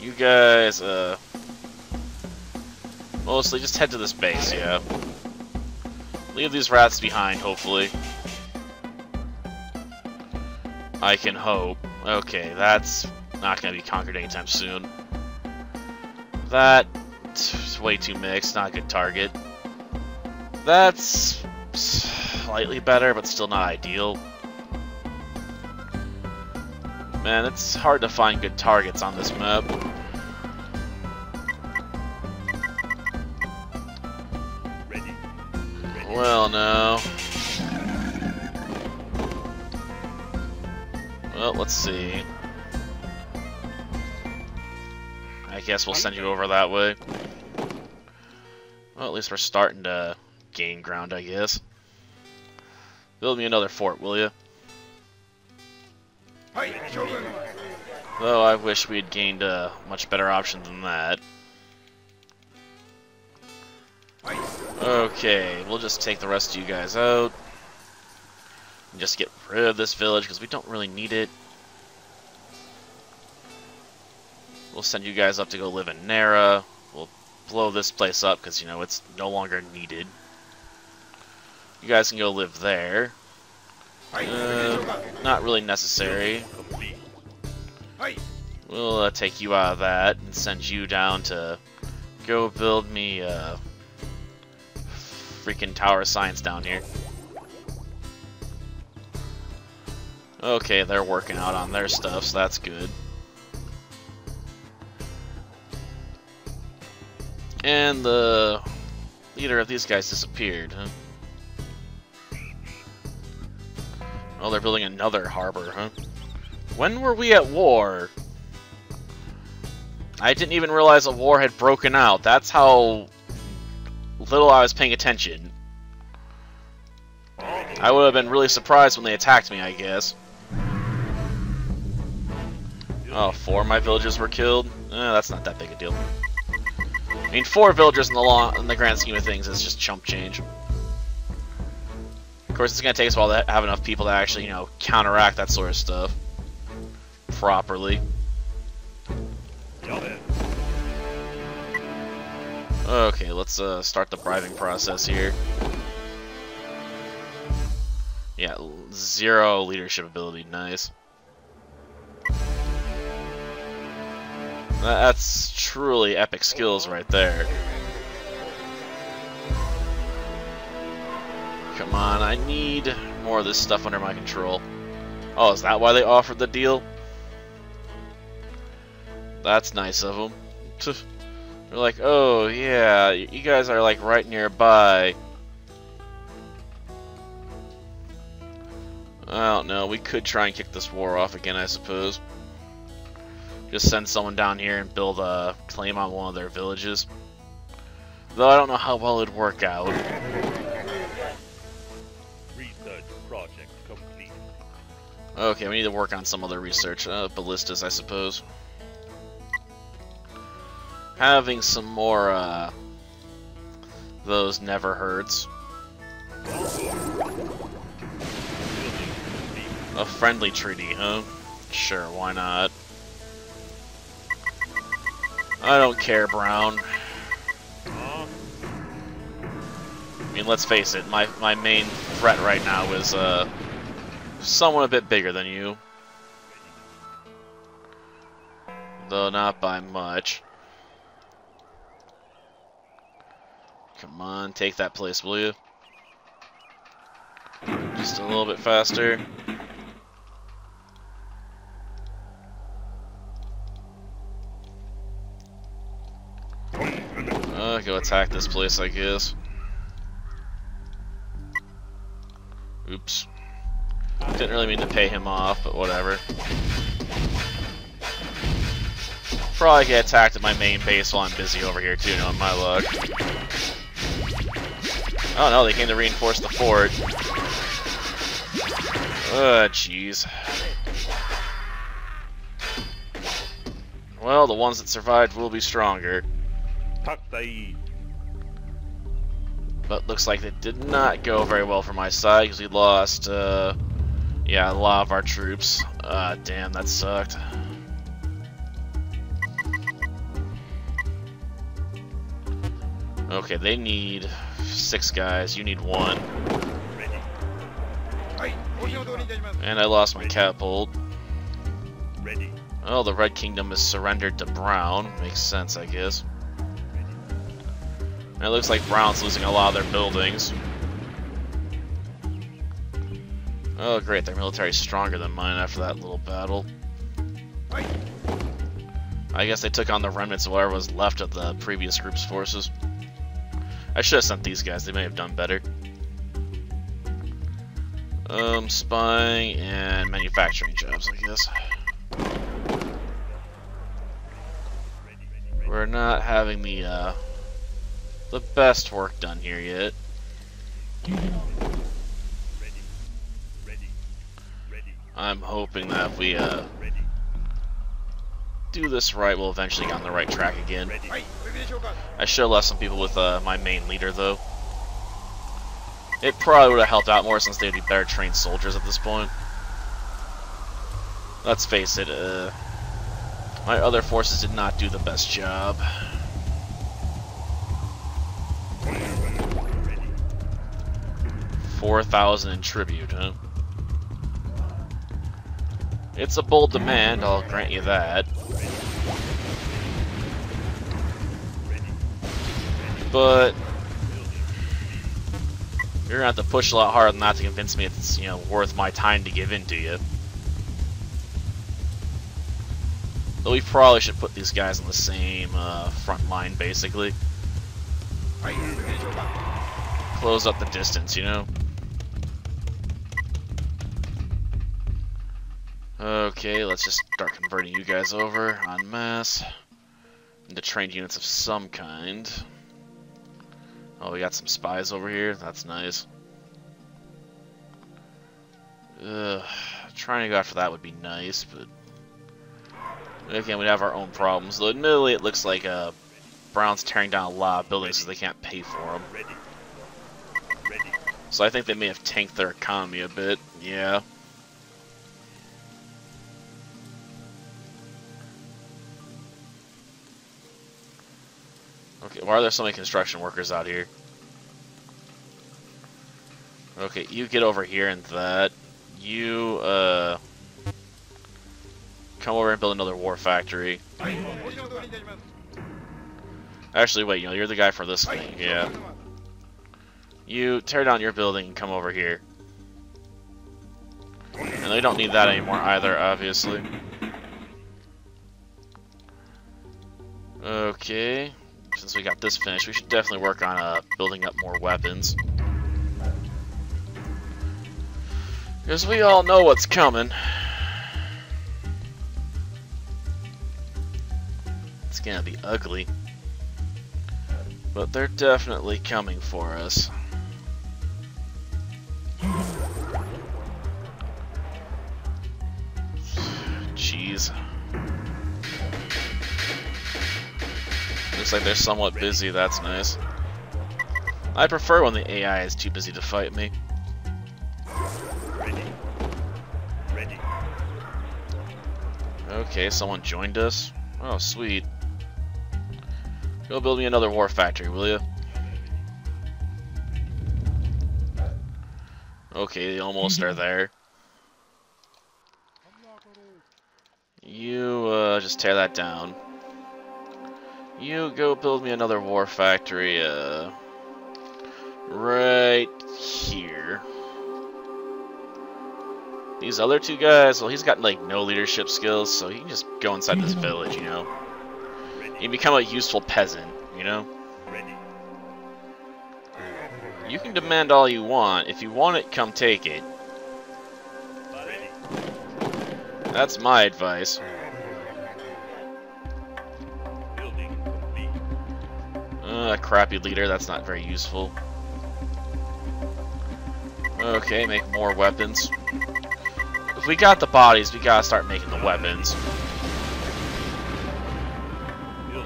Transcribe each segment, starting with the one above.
You guys, uh... Mostly just head to this base, yeah. Leave these rats behind, hopefully. I can hope. Okay, that's not going to be conquered anytime soon. That's way too mixed, not a good target. That's slightly better, but still not ideal. Man, it's hard to find good targets on this map. Well, no. Well, let's see. I guess we'll send you over that way. Well, at least we're starting to gain ground, I guess. Build me another fort, will you? Though I wish we had gained a much better option than that. Okay, we'll just take the rest of you guys out. And just get rid of this village, because we don't really need it. We'll send you guys up to go live in Nara. We'll blow this place up, because, you know, it's no longer needed. You guys can go live there. Uh, not really necessary. We'll uh, take you out of that and send you down to go build me a freaking Tower of Science down here. Okay, they're working out on their stuff, so that's good. And the leader of these guys disappeared, huh? Oh, they're building another harbor, huh? When were we at war? I didn't even realize a war had broken out. That's how little I was paying attention. I would have been really surprised when they attacked me, I guess. Oh, four of my villagers were killed? Eh, that's not that big a deal. I mean, four villagers in the long, in the grand scheme of things is just chump change. Of course, it's going to take us a while to have enough people to actually, you know, counteract that sort of stuff properly. Okay, let's uh, start the bribing process here. Yeah, zero leadership ability, nice. That's truly epic skills right there. Come on, I need more of this stuff under my control. Oh, is that why they offered the deal? That's nice of them. They're like, oh yeah, you guys are like right nearby. I don't know, we could try and kick this war off again, I suppose. Just send someone down here and build a claim on one of their villages. Though I don't know how well it'd work out. Research project complete. Okay, we need to work on some other research. Uh, ballistas, I suppose. Having some more, uh, those never hurts. A friendly treaty, huh? Sure, why not? I don't care, Brown. I mean, let's face it, my, my main threat right now is, uh, someone a bit bigger than you. Though not by much. Come on, take that place, will you? Just a little bit faster. Uh, go attack this place, I guess. Oops. Didn't really mean to pay him off, but whatever. Probably get attacked at my main base while I'm busy over here too, knowing my luck. Oh no, they came to reinforce the fort. Ugh, jeez. Well, the ones that survived will be stronger. But looks like it did not go very well for my side because we lost, uh, yeah, a lot of our troops. Uh, damn, that sucked. Okay, they need six guys. You need one. And I lost my catapult. bolt. Well, the Red Kingdom is surrendered to Brown. Makes sense, I guess. And it looks like Brown's losing a lot of their buildings. Oh, great. Their military's stronger than mine after that little battle. I guess they took on the remnants of whatever was left of the previous group's forces. I should have sent these guys. They may have done better. Um, spying and manufacturing jobs, I guess. We're not having the, uh, the best work done here yet. I'm hoping that if we, uh, do this right, we'll eventually get on the right track again. Ready. I should have left some people with uh, my main leader, though. It probably would have helped out more since they'd be better trained soldiers at this point. Let's face it, uh, my other forces did not do the best job. Four thousand in tribute, huh? It's a bold demand, I'll grant you that. but you're gonna have to push a lot harder than that to convince me it's you know worth my time to give in to you. Though we probably should put these guys on the same uh, front line, basically. Close up the distance, you know. Okay, let's just start converting you guys over on mass into trained units of some kind. Oh, we got some spies over here. That's nice. Ugh, trying to go after that would be nice, but again, we have our own problems. Though, admittedly, it looks like uh, Brown's tearing down a lot of buildings because they can't pay for them. Ready. Ready. So I think they may have tanked their economy a bit. Yeah. Why are there so many construction workers out here? Okay, you get over here and that. You, uh... Come over and build another war factory. Actually, wait, you know, you're the guy for this thing, yeah. You tear down your building and come over here. And they don't need that anymore either, obviously. Okay. Since we got this finished, we should definitely work on uh, building up more weapons. Because we all know what's coming. It's gonna be ugly. But they're definitely coming for us. Looks like they're somewhat busy, that's nice. I prefer when the AI is too busy to fight me. Ready. Ready. Okay, someone joined us. Oh, sweet. Go build me another war factory, will you? Okay, they almost are there. You, uh, just tear that down. You go build me another war factory, uh, right here. These other two guys, well, he's got, like, no leadership skills, so he can just go inside this village, you know? He can become a useful peasant, you know? You can demand all you want. If you want it, come take it. That's my advice. A crappy leader, that's not very useful. Okay, make more weapons. If we got the bodies, we gotta start making the weapons.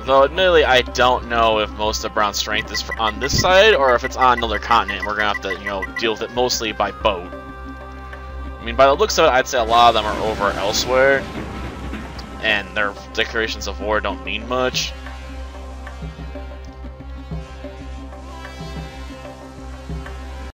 Though, admittedly, I don't know if most of Brown's strength is on this side, or if it's on another continent. We're gonna have to, you know, deal with it mostly by boat. I mean, by the looks of it, I'd say a lot of them are over elsewhere, and their declarations of war don't mean much.